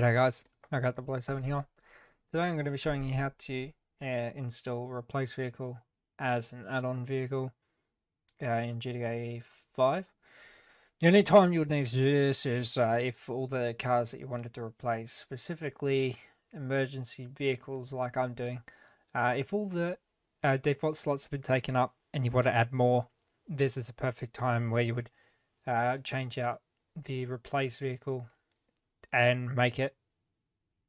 G'day guys, I got the Blow 7 here. Today I'm going to be showing you how to uh, install Replace Vehicle as an add-on vehicle uh, in GTA 5. The only time you would need to do this is uh, if all the cars that you wanted to replace, specifically emergency vehicles like I'm doing, uh, if all the uh, default slots have been taken up and you want to add more, this is a perfect time where you would uh, change out the Replace Vehicle and make it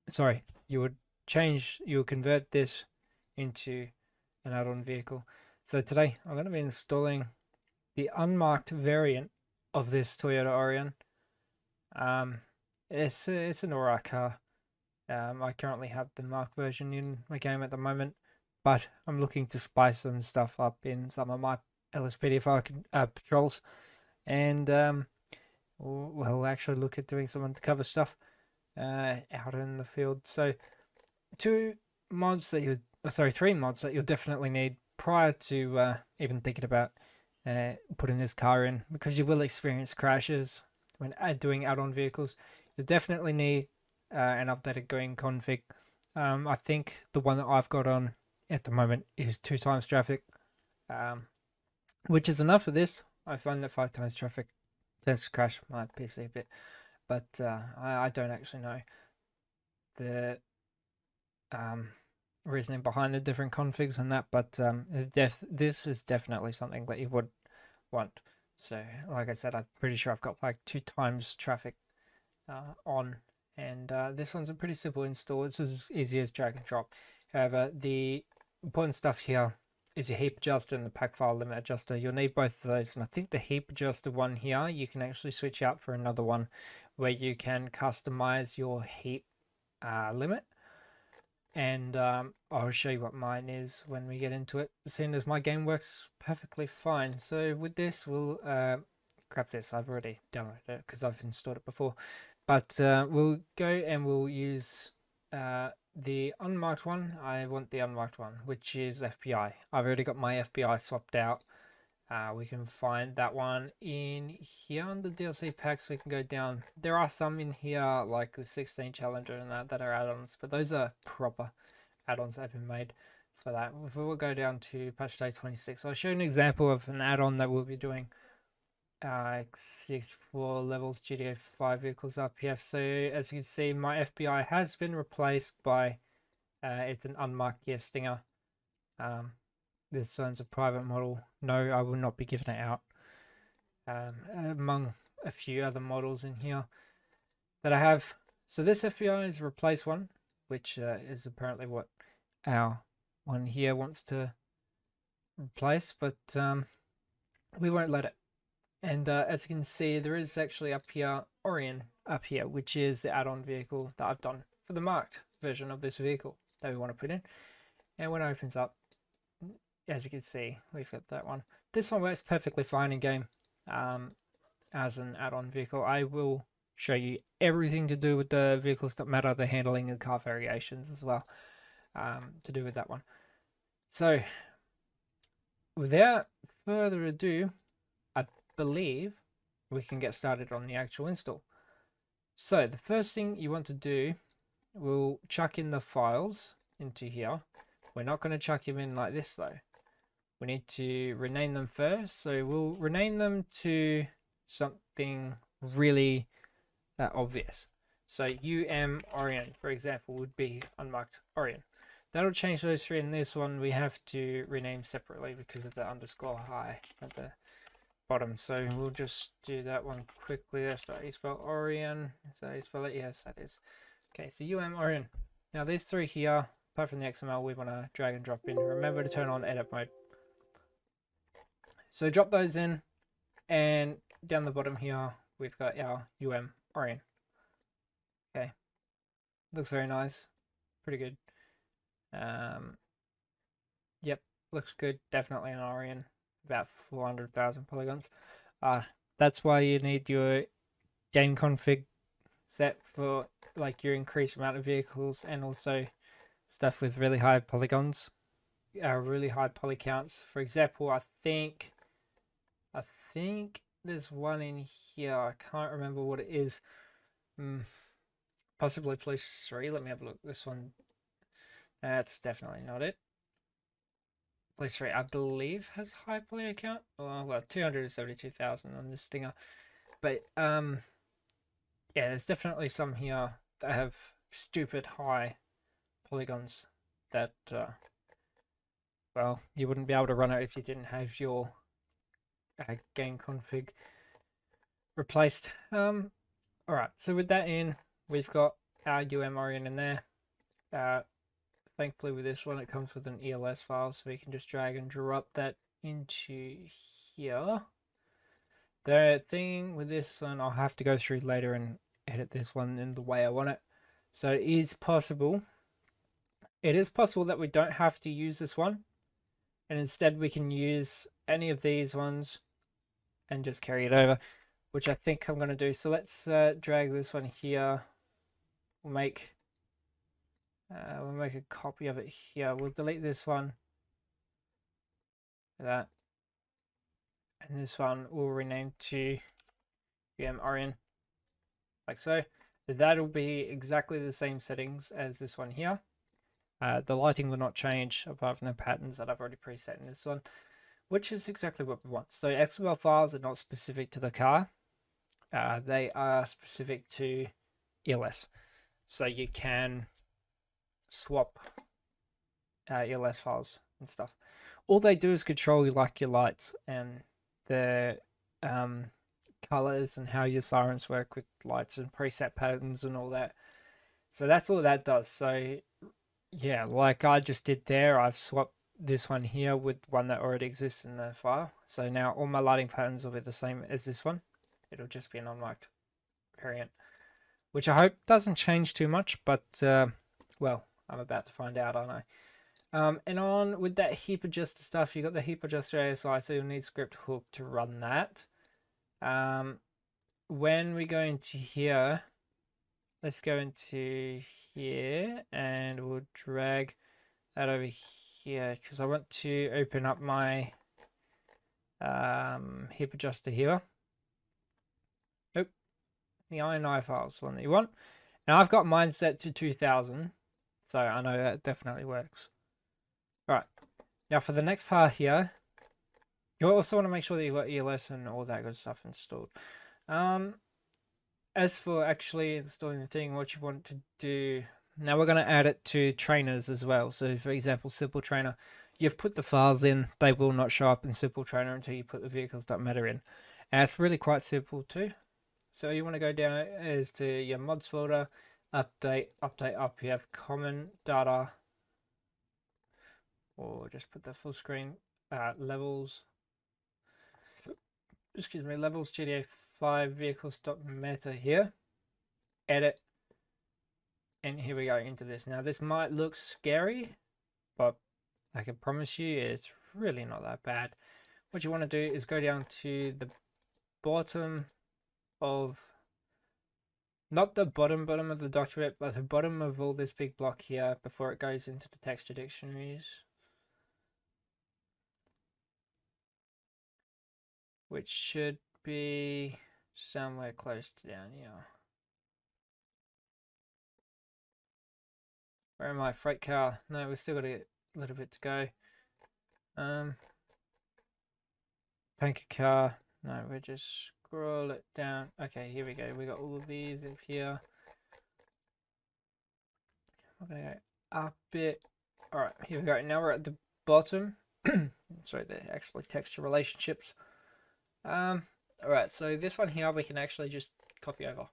sorry you would change you would convert this into an add-on vehicle. So today i'm going to be installing the unmarked variant of this Toyota Aurion. Um it's it's an alright car. Um i currently have the marked version in my game at the moment but i'm looking to spice some stuff up in some of my lspd uh, patrols. And um we'll actually look at doing some undercover stuff uh, out in the field. So two mods that you, oh, sorry, three mods that you'll definitely need prior to uh, even thinking about uh, putting this car in, because you will experience crashes when doing add-on vehicles. You'll definitely need uh, an updated game config. Um, I think the one that I've got on at the moment is two times traffic, um, which is enough for this. I find that five times traffic tends to crash my PC a bit, but uh, I, I don't actually know the um, reasoning behind the different configs and that, but um, def- this is definitely something that you would want. So, like I said, I'm pretty sure I've got like two times traffic uh, on, and uh, this one's a pretty simple install. It's as easy as drag and drop. However, the important stuff here is your heap adjuster and the pack file limit adjuster. You'll need both of those, and I think the heap adjuster one here, you can actually switch out for another one where you can customize your heap uh, limit. And um, I'll show you what mine is when we get into it, seeing as my game works perfectly fine. So with this, we'll uh, grab this. I've already downloaded it because I've installed it before. But uh, we'll go and we'll use uh, the unmarked one, I want the unmarked one, which is FBI. I've already got my FBI swapped out. Uh, we can find that one in here on the DLC packs. We can go down. There are some in here, like the 16 Challenger and that, that are add-ons, but those are proper add-ons that have been made for that. If we will go down to patch day 26, I'll show you an example of an add-on that we'll be doing uh, 64 levels GTA 5 vehicles RPF. So as you can see, my FBI has been replaced by uh, it's an unmarked Kia Stinger. Um, this one's a private model. No, I will not be giving it out. Um, among a few other models in here that I have. So this FBI is a replace one, which uh, is apparently what our one here wants to replace, but um, we won't let it. And uh, as you can see, there is actually up here, Aurion up here, which is the add-on vehicle that I've done for the marked version of this vehicle that we want to put in. And when it opens up, as you can see, we've got that one. This one works perfectly fine in game um, as an add-on vehicle. I will show you everything to do with the vehicles.meta, the handling and car variations as well um, to do with that one. So, without further ado, believe we can get started on the actual install. So the first thing you want to do, we'll chuck in the files into here. We're not going to chuck them in like this though. We need to rename them first. So we'll rename them to something really uh, obvious. So UM Aurion, for example, would be unmarked Aurion. That'll change those three. In this one, we have to rename separately because of the underscore high at the bottom. So we'll just do that one quickly. That's how you spell Aurion. Is that how you spell it? Yes, that is. Okay, so UM Aurion. Now these three here, apart from the XML, we want to drag and drop in. Remember to turn on edit mode. So drop those in, and down the bottom here, we've got our UM Aurion. Okay, looks very nice, pretty good. Um, yep, looks good. Definitely an Aurion about 400,000 polygons. Uh, that's why you need your game config set for like your increased amount of vehicles and also stuff with really high polygons, uh, really high poly counts. For example, I think, I think there's one in here. I can't remember what it is. Mm, Possibly police three. Let me have a look. This one. That's definitely not it. Police three, I believe, has high poly count. Oh, well, two hundred seventy-two thousand on this stinger. But um, yeah, there's definitely some here that have stupid high polygons that uh, well, you wouldn't be able to run it if you didn't have your uh, game config replaced. Um, all right, so with that in, we've got our UM Aurion in there. Uh, thankfully with this one, it comes with an ELS file, so we can just drag and drop that into here. The thing with this one, I'll have to go through later and edit this one in the way I want it. So it is possible. It is possible that we don't have to use this one. And instead we can use any of these ones and just carry it over which I think I'm going to do. So let's uh, drag this one here. We'll make uh, we'll make a copy of it here. We'll delete this one. Like That. And this one we'll rename to UM Aurion. Like so. That'll be exactly the same settings as this one here. Uh, the lighting will not change apart from the patterns that I've already preset in this one, which is exactly what we want. So XML files are not specific to the car. Uh, they are specific to ELS. So you can swap uh, ELS files and stuff. All they do is control like your lights and the um, colors and how your sirens work with lights and preset patterns and all that. So that's all that does. So yeah, like I just did there, I've swapped this one here with one that already exists in the file. So now all my lighting patterns will be the same as this one it'll just be an unmarked variant, which I hope doesn't change too much, but, uh, well, I'm about to find out, aren't I? Um, and on with that heap adjuster stuff, you got the heap adjuster ASI, so you'll need script hook to run that. Um, when we go into here, let's go into here and we'll drag that over here because I want to open up my um, heap adjuster here the INI files one that you want. Now I've got mine set to 2000, so I know that definitely works. Alright, now for the next part here, you also want to make sure that you've got ELS and all that good stuff installed. Um, as for actually installing the thing, what you want to do, now we're going to add it to trainers as well. So for example, Simple Trainer, you've put the files in, they will not show up in Simple Trainer until you put the vehicles.meta in. And it's really quite simple too. So you want to go down as to your mods folder, update, update up. You have common data, or just put the full screen uh, levels. Excuse me, levels GTA 5 vehicles meta here. Edit, and here we go into this. Now this might look scary, but I can promise you it's really not that bad. What you want to do is go down to the bottom of not the bottom bottom of the document, but the bottom of all this big block here before it goes into the texture dictionaries. Which should be somewhere close to down here. Where am I? Freight car. No, we've still got a little bit to go. Um, tanker car. No, we're just scroll it down. Okay, here we go. We got all of these up here. I'm gonna go up it. All right, here we go. Now we're at the bottom. Sorry, the actually texture relationships. Um. All right, so this one here we can actually just copy over.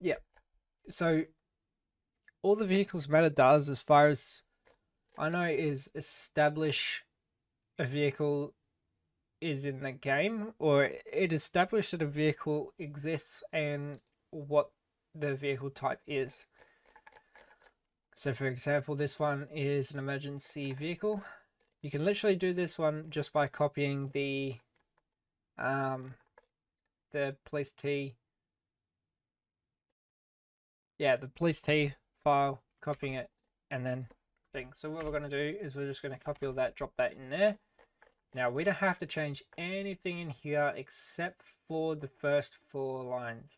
Yeah. So all the vehicles meta does, as far as I know, is establish a vehicle is in the game, or it established that a vehicle exists and what the vehicle type is. So for example, this one is an emergency vehicle. You can literally do this one just by copying the um, the police T. Yeah, the police T file, copying it, and then thing. So what we're going to do is we're just going to copy all that, drop that in there. Now we don't have to change anything in here except for the first four lines.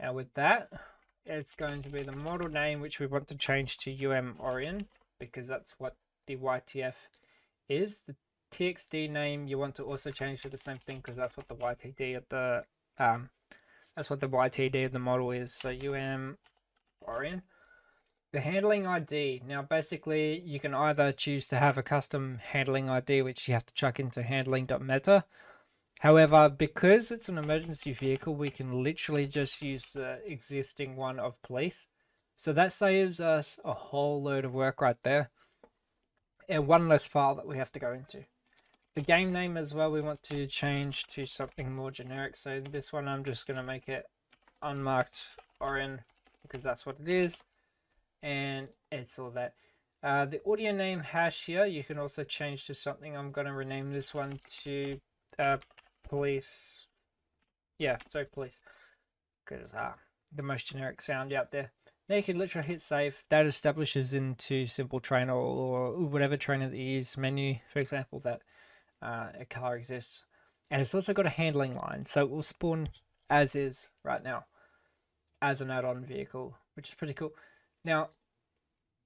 Now with that, it's going to be the model name which we want to change to UM Aurion because that's what the YFT is. The TXD name you want to also change to the same thing because that's what the YTD of the um that's what the YTD of the model is. So UM Aurion. The handling ID. Now basically you can either choose to have a custom handling ID which you have to chuck into handling.meta. However, because it's an emergency vehicle, we can literally just use the existing one of police. So that saves us a whole load of work right there. And one less file that we have to go into. The game name as well, we want to change to something more generic. So this one, I'm just going to make it unmarked Aurion because that's what it is. And it's all that. Uh, the audio name hash here, you can also change to something. I'm going to rename this one to uh, police. Yeah, sorry, police. Because uh, the most generic sound out there. Now you can literally hit save. That establishes into simple trainer or whatever trainer that you use menu, for example, that uh, a car exists. And it's also got a handling line, so it will spawn as is right now, as an add-on vehicle, which is pretty cool. Now,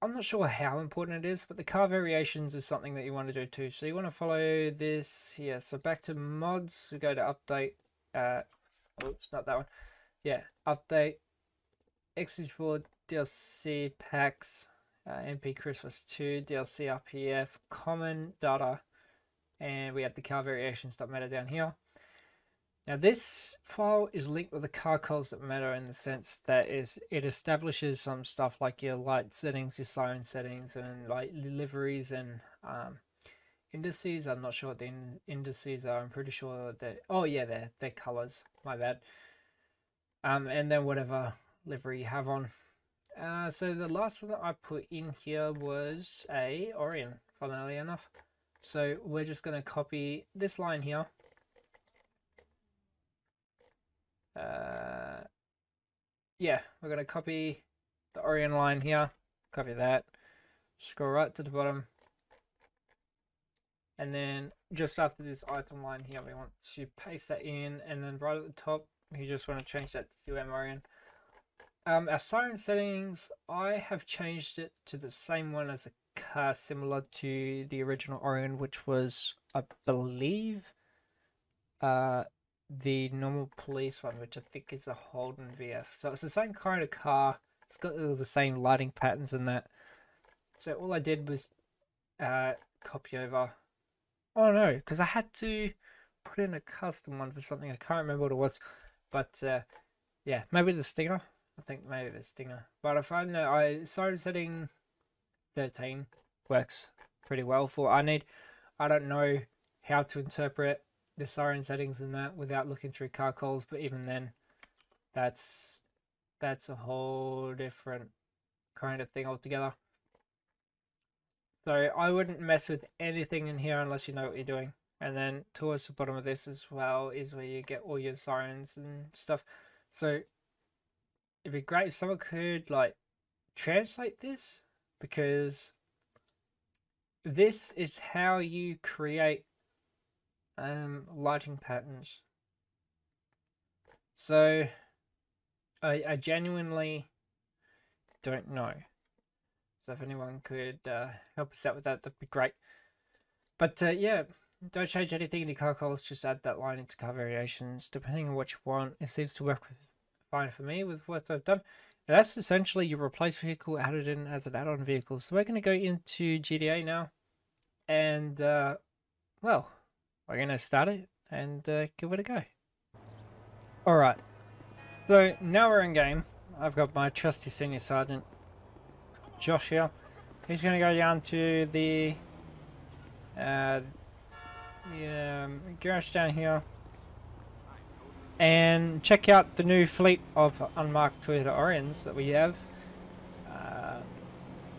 I'm not sure how important it is, but the car variations is something that you want to do too. So you want to follow this here. So back to mods, we go to update. Uh, oops, not that one. Yeah, update. X64 DLC packs, uh, MP Christmas 2, DLC RPF, common data, and we have the car variations.meta down here. Now this file is linked with the carcols.meta in the sense that is it establishes some stuff like your light settings, your siren settings, and like liveries and um, indices. I'm not sure what the in indices are. I'm pretty sure that oh yeah, they're they're colors. My bad. Um, and then whatever livery you have on. Uh, so the last one that I put in here was a Aurion, funnily enough. So we're just going to copy this line here. Uh, yeah, we're going to copy the Aurion line here. Copy that. Scroll right to the bottom. And then just after this item line here, we want to paste that in. And then right at the top, you just want to change that to UM Aurion. Um, our siren settings, I have changed it to the same one as a car, similar to the original Aurion, which was, I believe, uh, the normal police one, which I think is a Holden VF. So it's the same kind of car. It's got the same lighting patterns and that. So all I did was uh, copy over. Oh no, because I had to put in a custom one for something. I can't remember what it was. But uh, yeah, maybe the stinger. I think maybe the stinger. But I find that I started setting 13 works pretty well for I need. I don't know how to interpret the siren settings and that without looking through carcols, but even then, that's that's a whole different kind of thing altogether. So I wouldn't mess with anything in here unless you know what you're doing. And then towards the bottom of this as well is where you get all your sirens and stuff. So it'd be great if someone could like translate this because this is how you create um, lighting patterns. So I, I genuinely don't know. So if anyone could uh, help us out with that, that'd be great. But uh, yeah, don't change anything in your carcols, just add that line into car variations, depending on what you want. It seems to work with fine for me with what I've done. That's essentially your replace vehicle added in as an add-on vehicle. So we're going to go into GTA now. And, uh, well, we're going to start it and uh, give it a go. Alright. So now we're in game. I've got my trusty senior sergeant, Josh here. He's going to go down to the, uh, the um, garage down here and check out the new fleet of unmarked Toyota Aurions that we have. Uh,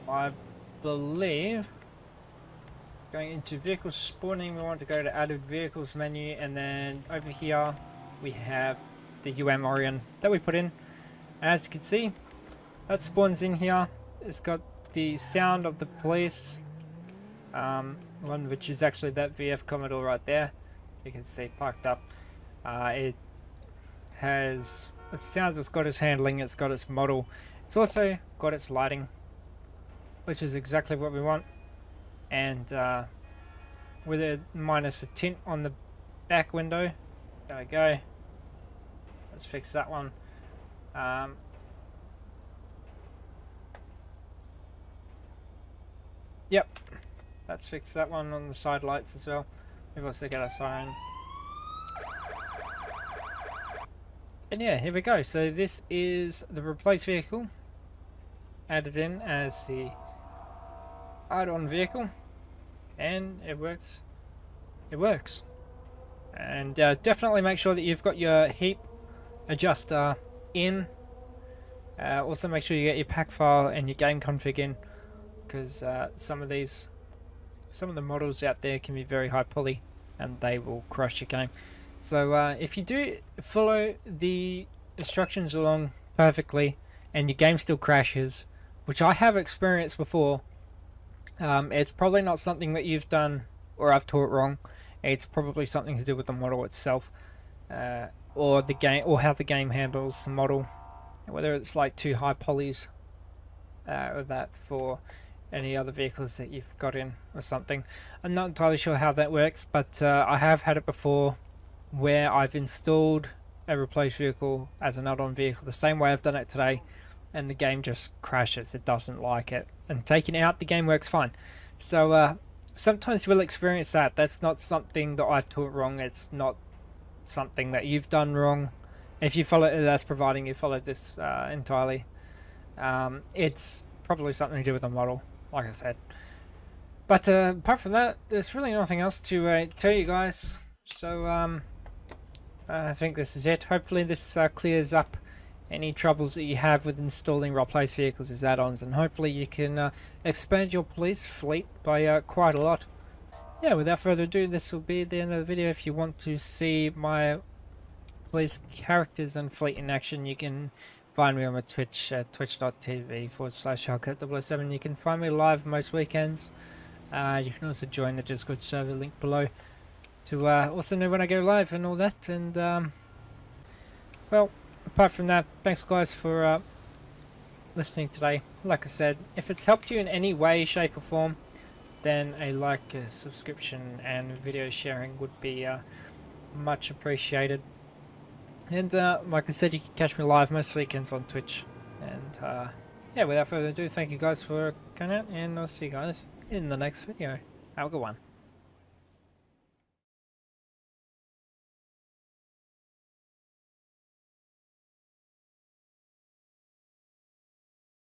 I believe going into vehicle spawning we want to go to added vehicles menu and then over here we have the UM Aurion that we put in. And as you can see that spawns in here. It's got the sound of the police um, one which is actually that VF Commodore right there. You can see parked up. Uh, it has, it sounds it's got its handling, it's got its model. It's also got its lighting, which is exactly what we want. And uh, with a minus a tint on the back window. There we go. Let's fix that one. Um, yep, let's fix that one on the side lights as well. We've also got a siren. And yeah, here we go. So this is the replaced vehicle added in as the add-on vehicle and it works. It works. And uh, definitely make sure that you've got your heap adjuster in. Uh, also make sure you get your pack file and your game config in because uh, some of these some of the models out there can be very high poly and they will crush your game. So uh, if you do follow the instructions along perfectly and your game still crashes, which I have experienced before, um, it's probably not something that you've done or I've taught wrong. It's probably something to do with the model itself, uh, or the game, or how the game handles the model, whether it's like too high polys, uh, or that for any other vehicles that you've got in or something. I'm not entirely sure how that works, but uh, I have had it before where I've installed a replaced vehicle as an add-on vehicle the same way I've done it today and the game just crashes it doesn't like it and taking out the game works fine. So uh, sometimes you will experience that. That's not something that I've taught wrong. It's not something that you've done wrong. If you follow that's providing you follow this uh, entirely. Um, it's probably something to do with the model like I said. But uh, apart from that there's really nothing else to uh, tell you guys. So um, uh, I think this is it. Hopefully this uh, clears up any troubles that you have with installing replace vehicles as add-ons and hopefully you can uh, expand your police fleet by uh, quite a lot. Yeah, without further ado, this will be the end of the video. If you want to see my police characters and fleet in action, you can find me on my Twitch, at twitch.tv forward slash Hellcat007. You can find me live most weekends. Uh, you can also join the Discord server link below to uh, also know when I go live and all that. And um, well, apart from that, thanks guys for uh, listening today. Like I said, if it's helped you in any way, shape, or form, then a like, a subscription, and video sharing would be uh, much appreciated. And uh, like I said, you can catch me live most weekends on Twitch. And uh, yeah, without further ado, thank you guys for coming out, and I'll see you guys in the next video. Have a good one.